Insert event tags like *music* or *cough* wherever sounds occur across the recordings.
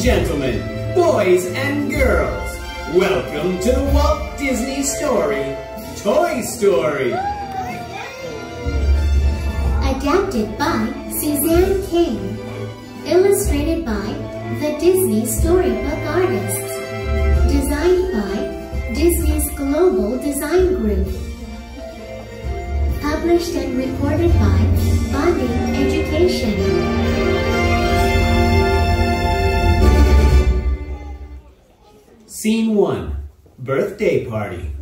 gentlemen, boys and girls, welcome to the Walt Disney Story, Toy Story. Adapted by Suzanne King. Illustrated by the Disney Storybook Artists. Designed by Disney's Global Design Group. Published and recorded by Bonding Education. Scene 1. Birthday Party.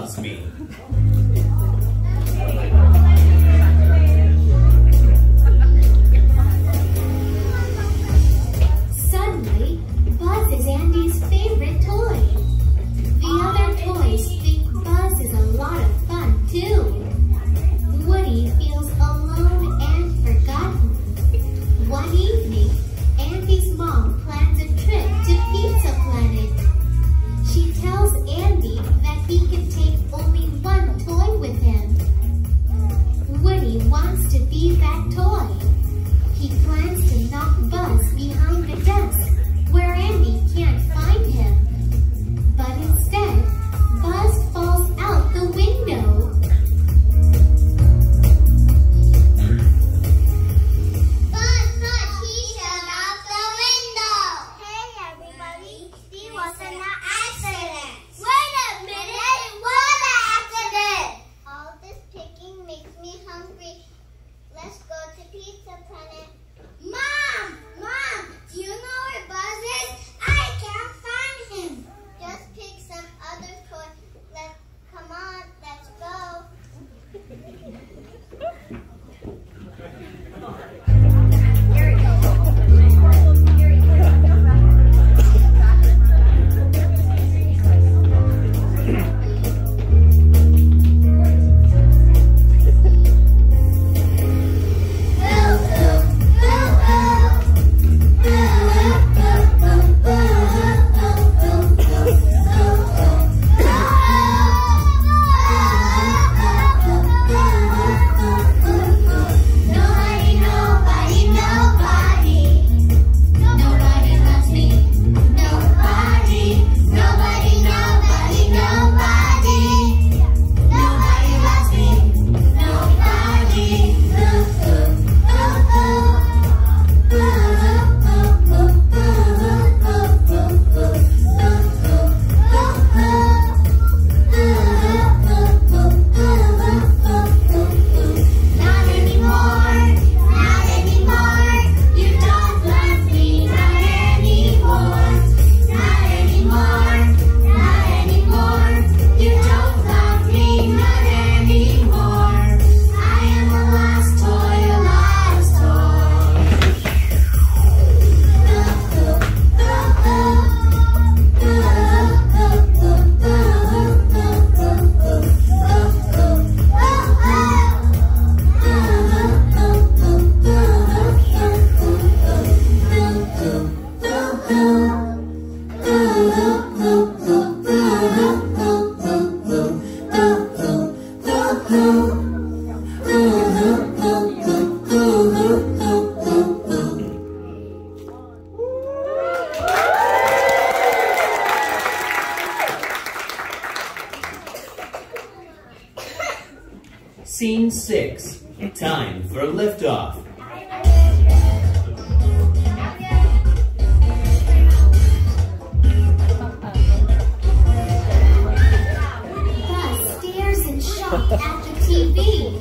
Loves me. *laughs* liftoff. Stairs and TV.